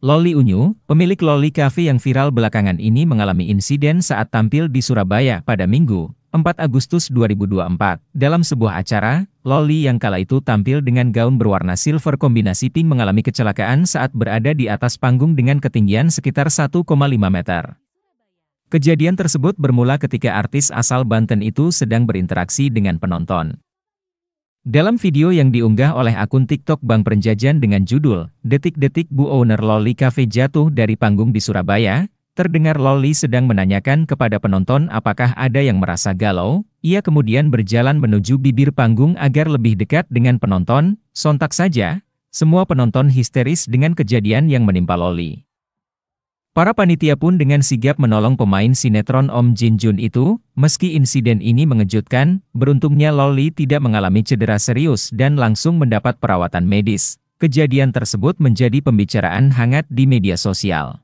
Loli Unyu, pemilik Loli Cafe yang viral belakangan ini mengalami insiden saat tampil di Surabaya pada Minggu, 4 Agustus 2024. Dalam sebuah acara, Loli yang kala itu tampil dengan gaun berwarna silver kombinasi pink mengalami kecelakaan saat berada di atas panggung dengan ketinggian sekitar 1,5 meter. Kejadian tersebut bermula ketika artis asal Banten itu sedang berinteraksi dengan penonton. Dalam video yang diunggah oleh akun TikTok Bang Perenjajan dengan judul, Detik-detik Bu Owner Loli Cafe jatuh dari panggung di Surabaya, terdengar Loli sedang menanyakan kepada penonton apakah ada yang merasa galau, ia kemudian berjalan menuju bibir panggung agar lebih dekat dengan penonton, sontak saja, semua penonton histeris dengan kejadian yang menimpa Loli. Para panitia pun dengan sigap menolong pemain sinetron Om Jin Jun itu, meski insiden ini mengejutkan, beruntungnya Loli tidak mengalami cedera serius dan langsung mendapat perawatan medis. Kejadian tersebut menjadi pembicaraan hangat di media sosial.